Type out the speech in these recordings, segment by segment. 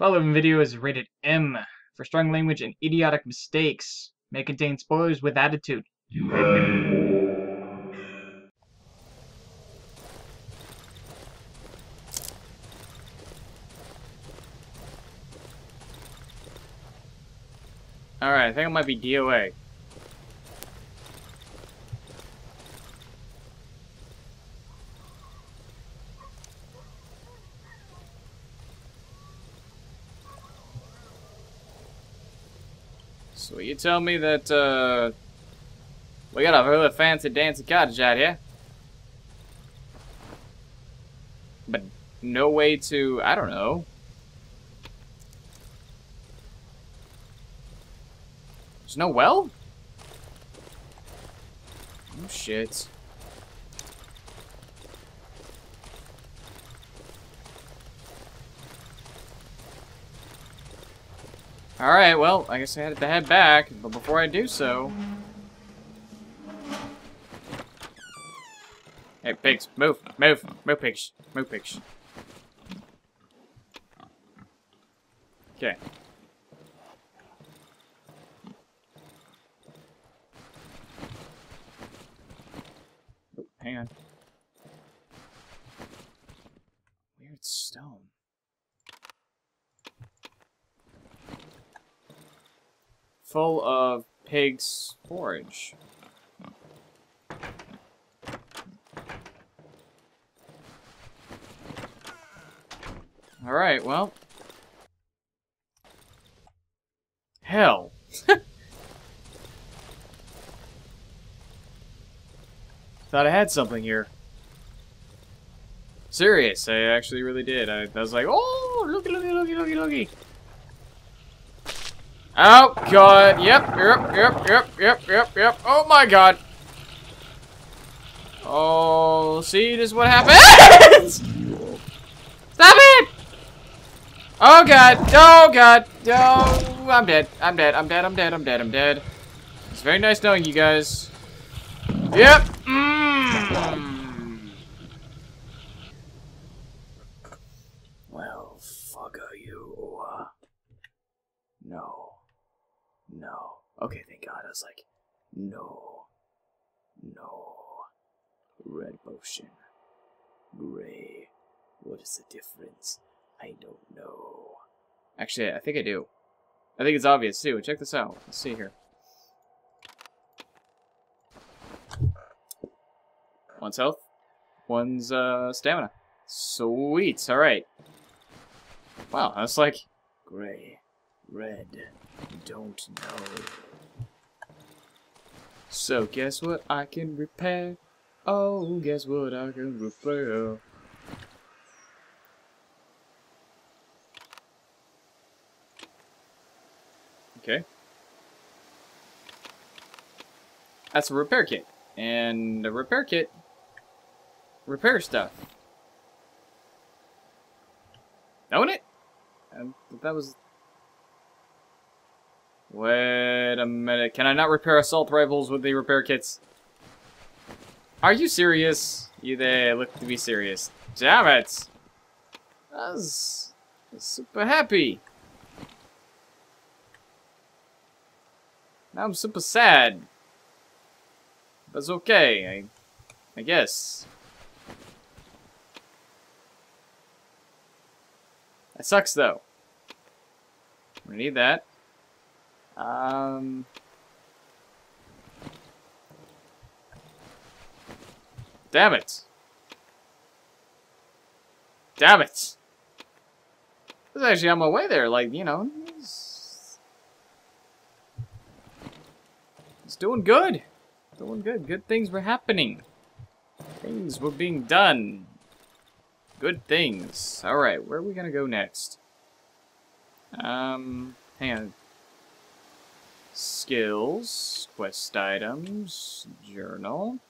Following video is rated M for strong language and idiotic mistakes. May contain spoilers with attitude. Alright, I think it might be DOA. So you tell me that, uh, we got a really fancy dancy cottage out here. But no way to, I don't know. There's no well? Oh shit. Alright, well, I guess I had to head back, but before I do so... Hey, pigs, move, move, move, pigs, move, pigs. Okay. Hang on. Weird stone. Full of pig's porridge. Alright, well. Hell. Thought I had something here. Serious, I actually really did. I, I was like, oh, looky, looky, looky, looky, looky. Oh, God. Yep, yep, yep, yep, yep, yep, yep. Oh, my God. Oh, see, this is what happens. Stop it! Oh, God. Oh, God. Oh, I'm dead. I'm dead. I'm dead. I'm dead. I'm dead. I'm dead. It's very nice knowing you guys. Yep. Mm. Well, fuck you. No. No. Okay, thank God. I was like, no. No. Red potion. Gray. What is the difference? I don't know. Actually, I think I do. I think it's obvious too. Check this out. Let's see here. One's health. One's uh, stamina. Sweet. Alright. Wow, that's like gray, red, don't know. So guess what I can repair? Oh, guess what I can repair? Okay. That's a repair kit. And a repair kit repair stuff. Own it? Um, and that was Wait a minute. Can I not repair assault rifles with the repair kits? Are you serious? You they look to be serious. Damn it! I was, super happy. Now I'm super sad. It's okay, I, I guess. That sucks though. We need that. Um, damn it. Damn it. I was actually on my way there, like, you know. It's, it's doing good. Doing good. Good things were happening. Things were being done. Good things. Alright, where are we gonna go next? Um, hang on. Skills, quest items, journal.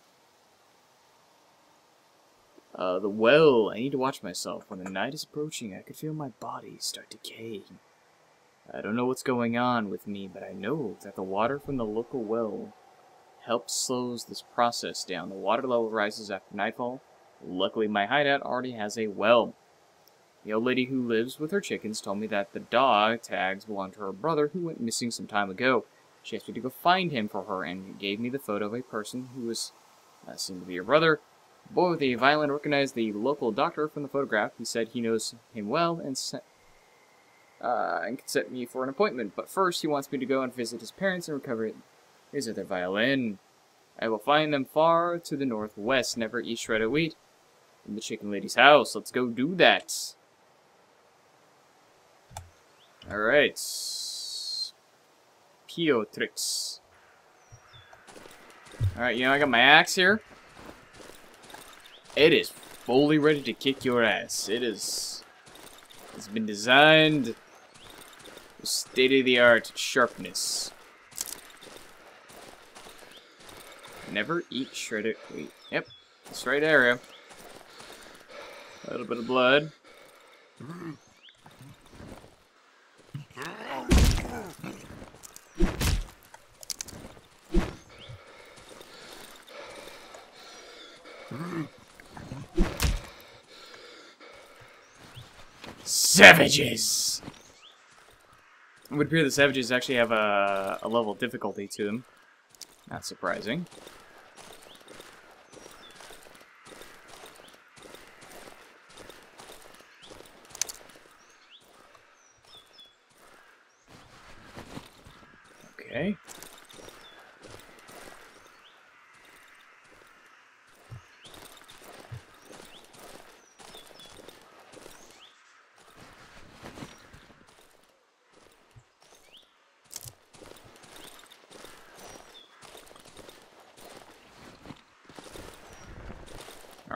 Uh, the well. I need to watch myself. When the night is approaching, I could feel my body start decaying. I don't know what's going on with me, but I know that the water from the local well helps slows this process down. The water level rises after nightfall. Luckily, my hideout already has a well. The old lady who lives with her chickens told me that the dog tags belong to her brother who went missing some time ago. She asked me to go find him for her and gave me the photo of a person who was uh, seen to be her brother. The boy with the violin recognized the local doctor from the photograph. He said he knows him well and sent uh, and can set me for an appointment. But first, he wants me to go and visit his parents and recover visit their violin. I will find them far to the northwest, never eat shredded wheat. In the chicken lady's house. Let's go do that. Alright. Piotrek's. Alright, you know, I got my axe here. It is fully ready to kick your ass. It is... It's been designed with state-of-the-art sharpness. Never eat shredded wheat. Yep, that's right area. A little bit of blood. Savages! It would appear the savages actually have a, a level difficulty to them. Not surprising. Okay.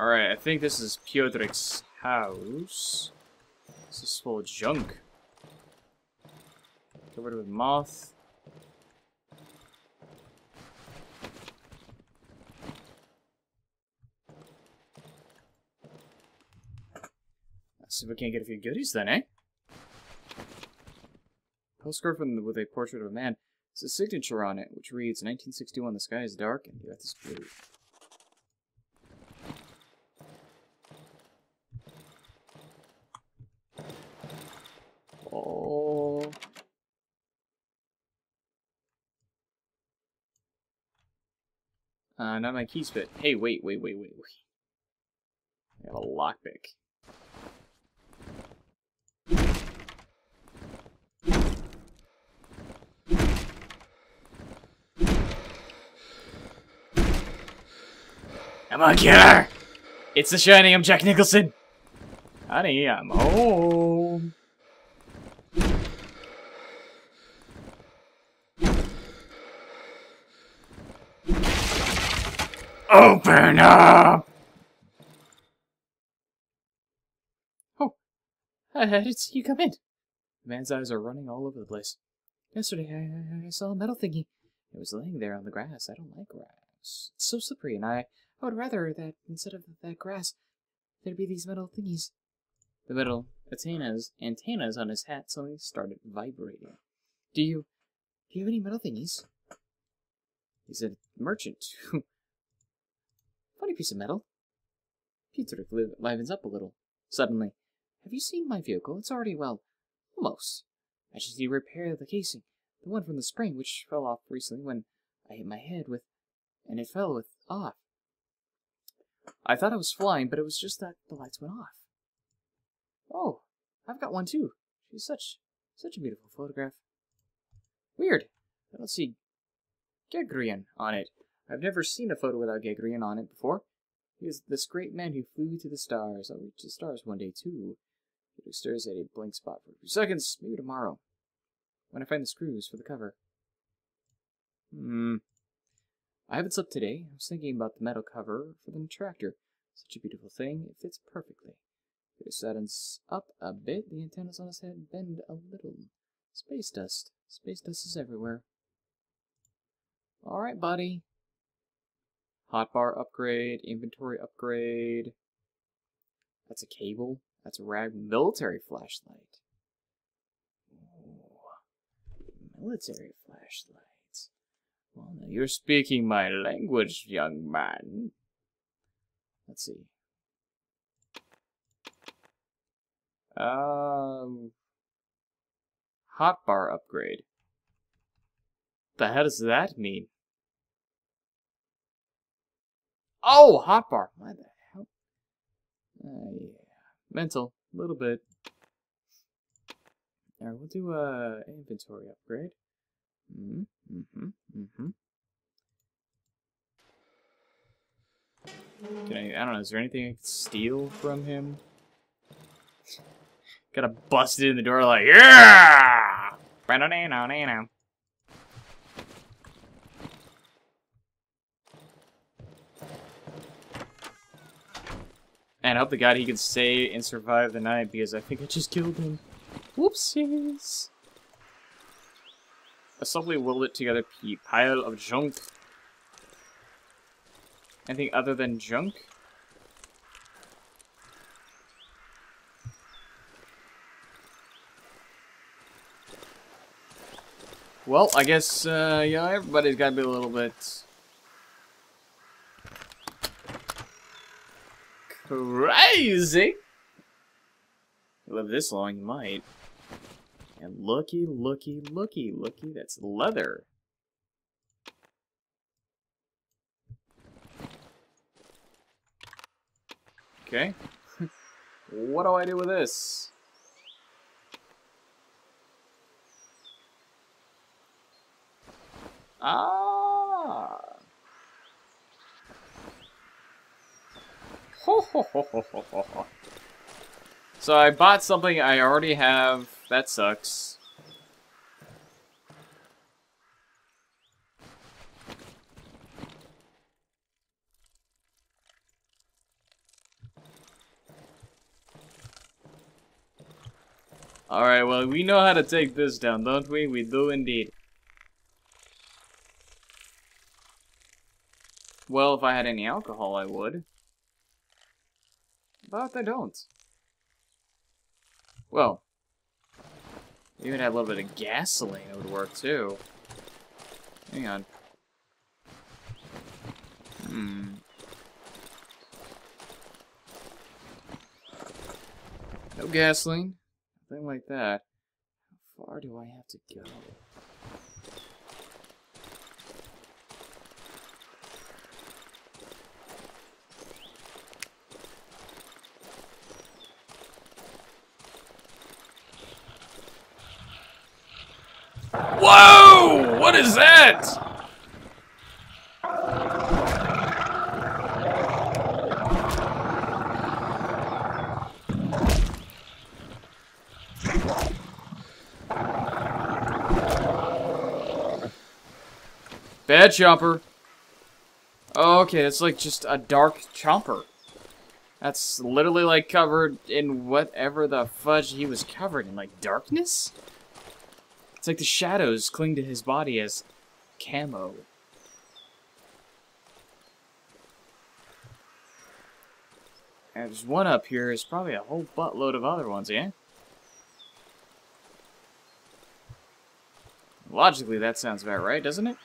Alright, I think this is Piotrek's house. This is full of junk. Covered with moth. Let's see if we can't get a few goodies then, eh? Postcard from with a portrait of a man. It's a signature on it, which reads, 1961, the sky is dark and the earth is blue. Uh, not my keys but Hey, wait, wait, wait, wait, wait. I got a lockpick. Come on, killer! It's the Shining, I'm Jack Nicholson! Honey, I'm home. Open up! Oh, I didn't see you come in. The man's eyes are running all over the place. Yesterday, I, I, I saw a metal thingy. It was laying there on the grass. I don't like grass. It's so slippery, and I, I would rather that instead of that grass, there'd be these metal thingies. The metal antennas, antennas on his hat suddenly started vibrating. Do you, do you have any metal thingies? He's a merchant Piece of metal. Peter livens up a little. Suddenly, have you seen my vehicle? It's already, well, almost. I just need to repair the casing, the one from the spring, which fell off recently when I hit my head with, and it fell with off. I thought I was flying, but it was just that the lights went off. Oh, I've got one too. She's such, such a beautiful photograph. Weird. I don't see Gagarin on it. I've never seen a photo without Gagarin on it before. He is this great man who flew to the stars. I'll reach the stars one day, too. He stares at a blank spot for a few seconds, maybe tomorrow. When I find the screws for the cover. Hmm. I haven't slept today. I was thinking about the metal cover for the tractor. Such a beautiful thing. It fits perfectly. It saddens up a bit. The antennas on his head bend a little. Space dust. Space dust is everywhere. Alright, buddy. Hotbar upgrade, inventory upgrade. That's a cable. That's a rag military flashlight. Ooh, military flashlights. Well, now you're speaking my language, young man. Let's see. Um, hotbar upgrade. The hell does that mean? Oh, hotbar. Why the hell? Uh, yeah. Mental. A little bit. Alright, we'll do a inventory upgrade. Mm-hmm. Mm-hmm. Mm-hmm. Can I, I don't know, is there anything I can steal from him? Gotta bust it in the door like, yeah! And I hope to God he can stay and survive the night because I think I just killed him. Whoopsies! A softly welded together pile of junk. Anything other than junk? Well, I guess, uh, yeah, everybody's gotta be a little bit... Crazy! You live this long, you might. And looky, looky, looky, looky, that's leather. Okay. what do I do with this? Ah. So I bought something I already have. That sucks. Alright, well, we know how to take this down, don't we? We do indeed. Well, if I had any alcohol, I would. But I don't. Well, even had a little bit of gasoline, it would work too. Hang on. Hmm. No gasoline. Nothing like that. How far do I have to go? Whoa! What is that? Bad chomper. Oh, okay, it's like just a dark chomper. That's literally like covered in whatever the fudge he was covered in, like darkness? It's like the shadows cling to his body as camo. And there's one up here, there's probably a whole buttload of other ones, yeah? Logically, that sounds about right, doesn't it?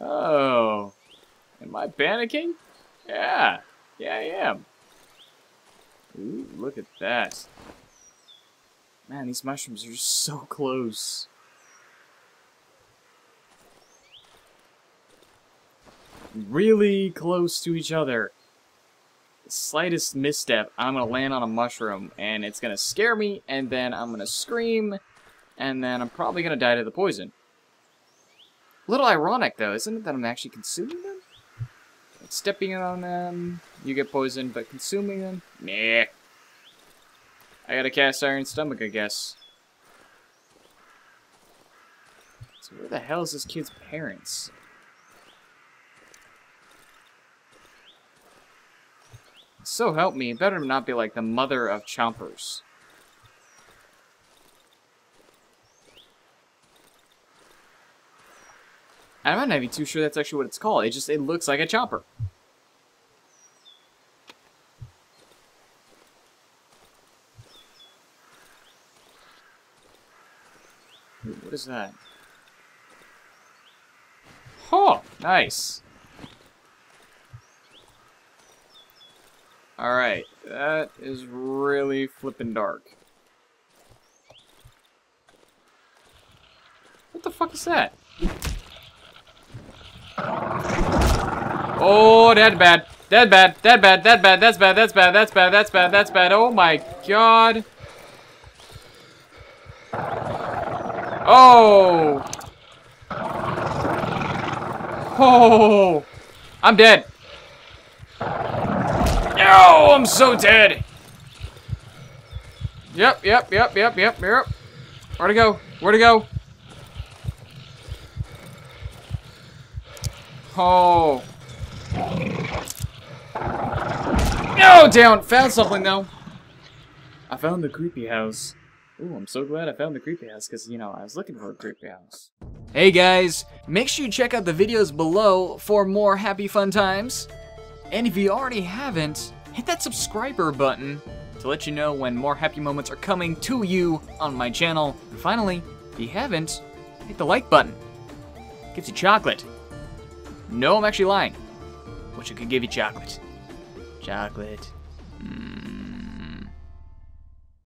Oh. Am I panicking? Yeah. Yeah, I am. Ooh, look at that. Man, these mushrooms are so close. Really close to each other. The slightest misstep, I'm gonna land on a mushroom, and it's gonna scare me, and then I'm gonna scream, and then I'm probably gonna die to the poison. Little ironic, though, isn't it, that I'm actually consuming them? Stepping on them, you get poisoned, but consuming them? Nah. I got a cast iron stomach, I guess. So where the hell is this kid's parents? So help me, it better not be like the mother of chompers. I'm not even too sure that's actually what it's called. It just, it looks like a chopper. What is that? Oh, nice. Alright, that is really flippin' dark. What the fuck is that? Oh, that bad. That bad. That bad. That bad. That's bad. That's bad. That's bad. That's bad. That's bad. Oh my god. Oh. Oh. I'm dead. Oh, I'm so dead. Yep, yep, yep, yep, yep, yep. Where to go? Where to go? Oh. No, down. Found something though. I found the creepy house. Ooh, I'm so glad I found the creepy house because, you know, I was looking for a creepy house. Hey guys, make sure you check out the videos below for more happy fun times. And if you already haven't, hit that subscriber button to let you know when more happy moments are coming to you on my channel. And finally, if you haven't, hit the like button. Gives you chocolate. No, I'm actually lying. Which it could give you chocolate chocolate. Mm.